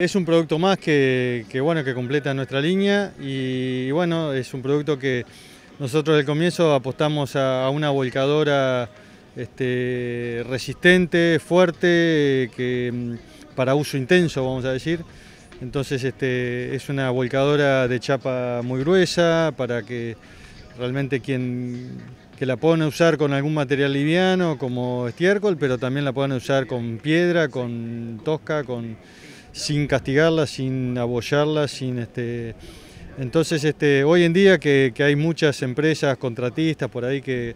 Es un producto más que, bueno, que completa nuestra línea y bueno, es un producto que nosotros del comienzo apostamos a, una volcadora este, resistente, fuerte, que, mm, para uso intenso vamos a decir. Entonces este, es una volcadora de chapa muy gruesa para que realmente quien que la puedan usar con algún material liviano como estiércol, pero también la puedan usar con piedra, con tosca, con sin castigarla, sin abollarla, sin este. Entonces, este, hoy en día que, hay muchas empresas contratistas por ahí que,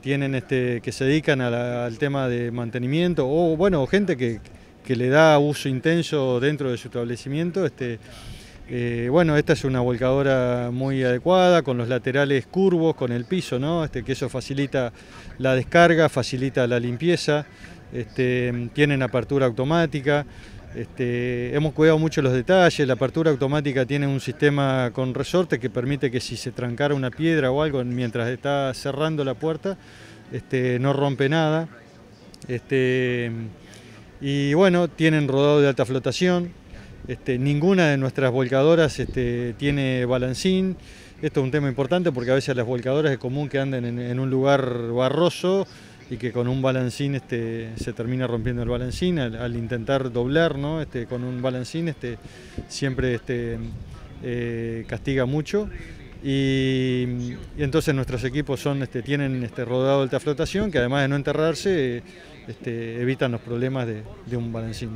tienen este, que se dedican al tema de mantenimiento, o bueno, gente que, le da uso intenso dentro de su establecimiento, este, eh, bueno, esta es una volcadora muy adecuada, con los laterales curvos, con el piso, ¿no? Este, que eso facilita la descarga, facilita la limpieza, este, tienen apertura automática. Este, hemos cuidado mucho los detalles, la apertura automática tiene un sistema con resorte que permite que si se trancara una piedra o algo mientras está cerrando la puerta, este, no rompe nada. Este, y bueno, tienen rodado de alta flotación, ninguna de nuestras volcadoras tiene balancín. Esto es un tema importante porque a veces las volcadoras es común que anden en un lugar barroso y que con un balancín este, se termina rompiendo el balancín al, intentar doblar ¿no? este, con un balancín este, siempre este, eh, castiga mucho y, entonces nuestros equipos son, este, tienen este, rodado de alta flotación que además de no enterrarse este, evitan los problemas de, un balancín.